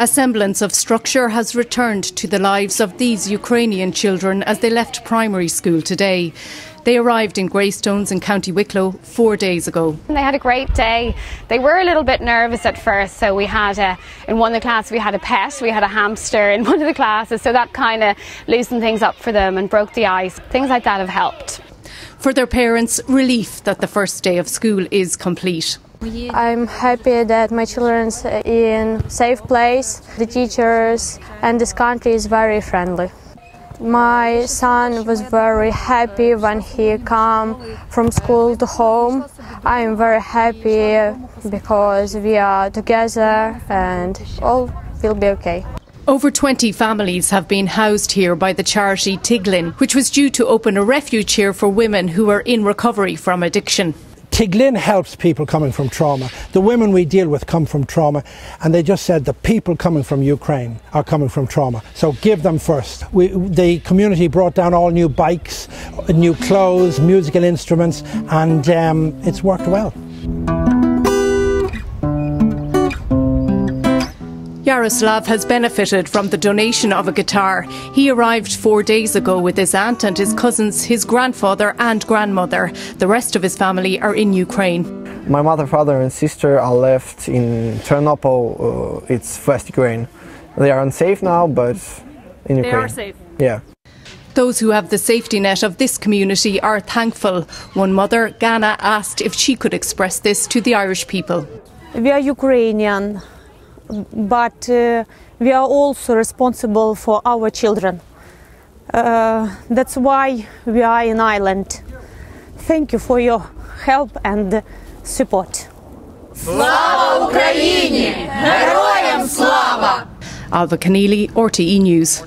A semblance of structure has returned to the lives of these Ukrainian children as they left primary school today. They arrived in Greystones in County Wicklow four days ago. They had a great day. They were a little bit nervous at first, so we had a, in one of the classes we had a pet, we had a hamster in one of the classes, so that kind of loosened things up for them and broke the ice. Things like that have helped. For their parents, relief that the first day of school is complete. I'm happy that my children's in safe place. The teachers and this country is very friendly. My son was very happy when he come from school to home. I am very happy because we are together and all will be okay. Over 20 families have been housed here by the charity Tiglin, which was due to open a refuge here for women who are in recovery from addiction. Tiglin helps people coming from trauma. The women we deal with come from trauma, and they just said the people coming from Ukraine are coming from trauma. So give them first. We, the community brought down all new bikes, new clothes, musical instruments, and um, it's worked well. Yaroslav has benefited from the donation of a guitar. He arrived four days ago with his aunt and his cousins, his grandfather and grandmother. The rest of his family are in Ukraine. My mother, father, and sister are left in Ternopil. Uh, it's West Ukraine. They are unsafe now, but in Ukraine. They are safe. Yeah. Those who have the safety net of this community are thankful. One mother, Ghana, asked if she could express this to the Irish people. We are Ukrainian but uh, we are also responsible for our children. Uh, that's why we are in Ireland. Thank you for your help and support. Слава Україні! Героям слава! Ailbhe Conneely, RTE News.